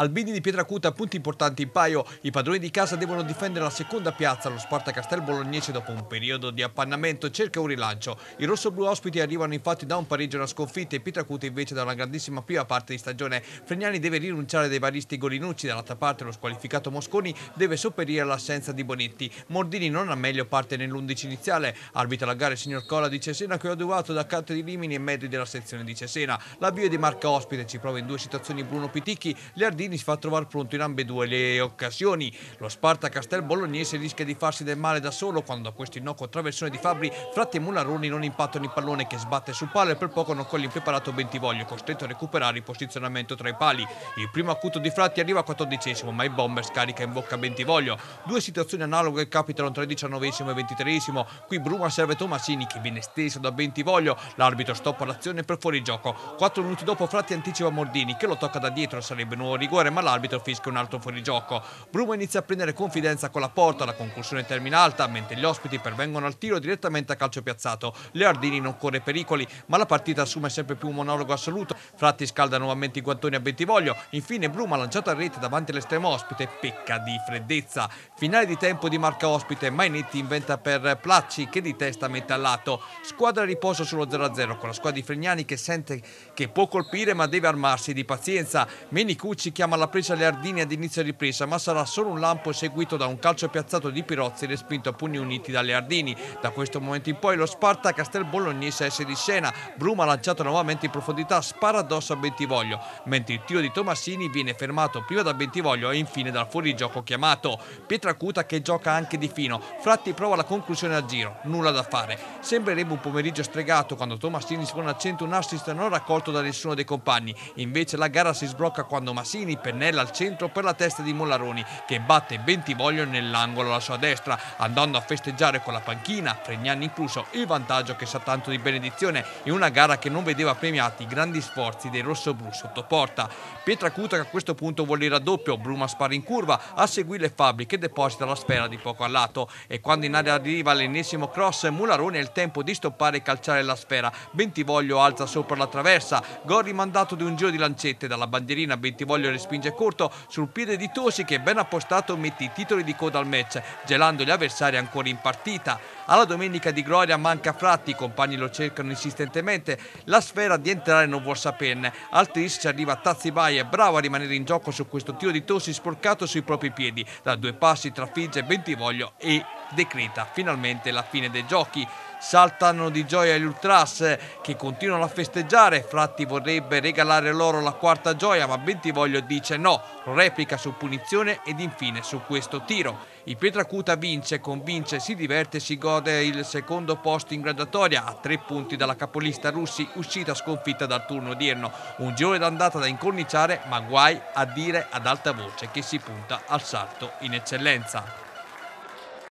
Albini di Pietracuta, punti importanti in paio. I padroni di casa devono difendere la seconda piazza. Lo Sparta Castel Bolognese, dopo un periodo di appannamento, cerca un rilancio. I rossoblù ospiti arrivano infatti da un pareggio e una sconfitta e Pietracuta invece da una grandissima prima parte di stagione. Fregnani deve rinunciare dai baristi Golinucci. Dall'altra parte, lo squalificato Mosconi deve sopperire all'assenza di Bonetti. Mordini non ha meglio parte nell'11 iniziale. Arbitra la gara il signor Cola di Cesena che ho adeguato da canto di Rimini e Medri della sezione di Cesena. L'avvio di Marca ospite ci prova in due situazioni Bruno Piticchi. Le Ardini Pellegrini si fa trovare pronto in ambedue le occasioni. Lo Sparta Castel Bolognese rischia di farsi del male da solo quando a questo innocuo traversone di Fabri Fratti e Mularoni non impattano il pallone che sbatte sul palo e per poco non coglie impreparato Bentivoglio, costretto a recuperare il posizionamento tra i pali. Il primo acuto di Fratti arriva a 14 ma il bomber scarica in bocca Bentivoglio. Due situazioni analoghe capitano tra il 19 e 23 Qui Bruma serve Tomasini che viene steso da Bentivoglio. L'arbitro stoppa l'azione per fuori gioco. Quattro minuti dopo Fratti anticipa Mordini che lo tocca da dietro, sarebbe nuovo rigore rigore ma l'arbitro fischia un altro fuorigioco. Bruma inizia a prendere confidenza con la porta, la conclusione termina alta, mentre gli ospiti pervengono al tiro direttamente a calcio piazzato. Leardini non corre pericoli, ma la partita assume sempre più un monologo assoluto. Fratti scalda nuovamente i guantoni a Bentivoglio, infine Bruma lanciato a rete davanti all'estremo ospite, pecca di freddezza. Finale di tempo di marca ospite, Mainetti inventa per Placci che di testa mette al lato. Squadra riposo sullo 0-0 con la squadra di Fregnani che sente che può colpire ma deve armarsi di pazienza. Menicucci chiama la presa alle Ardini ad inizio ripresa, ma sarà solo un lampo seguito da un calcio piazzato di Pirozzi respinto a pugni uniti dalle Ardini. Da questo momento in poi lo Sparta Castel Bolognese esce di scena. Bruma lanciato nuovamente in profondità, spara addosso a Bentivoglio, mentre il tiro di Tomassini viene fermato prima da Bentivoglio e infine dal fuorigioco chiamato. Pietracuta che gioca anche di fino. Fratti prova la conclusione al giro, nulla da fare. Sembrerebbe un pomeriggio stregato quando Tomassini si pone a centro un assist non raccolto da nessuno dei compagni. Invece la gara si sblocca quando Massini Mancini pennella al centro per la testa di Mollaroni che batte Bentivoglio nell'angolo alla sua destra andando a festeggiare con la panchina, Fregnani incluso, il vantaggio che sa tanto di benedizione in una gara che non vedeva premiati i grandi sforzi dei rossoblù sotto porta. Pietracuta che a questo punto vuole il raddoppio, Bruma spara in curva, a seguire Fabri che deposita la sfera di poco a lato e quando in area arriva l'ennesimo cross Mularoni ha il tempo di stoppare e calciare la sfera. Bentivoglio alza sopra la traversa, gol rimandato di un giro di lancette dalla bandierina Bentivoglio respinge corto sul piede di Tosi che ben appostato mette i titoli di coda al match, gelando gli avversari ancora in partita. Alla domenica di gloria manca Fratti, i compagni lo cercano insistentemente, la sfera di entrare non vuol saperne. Al tris ci arriva Tazibai, bravo a rimanere in gioco su questo tiro di Tosi sporcato sui propri piedi. Da due passi trafigge Bentivoglio e decreta finalmente la fine dei giochi. Saltano di gioia gli Ultras che continuano a festeggiare. Fratti vorrebbe regalare loro la quarta gioia, ma Bentivoglio dice no, replica su punizione ed infine su questo tiro. Il Pietracuta vince, convince, si diverte, si gode il secondo posto in graduatoria a tre punti dalla capolista Russi uscita sconfitta dal turno odierno. Un girone d'andata da incorniciare, ma guai a dire ad alta voce che si punta al salto in eccellenza.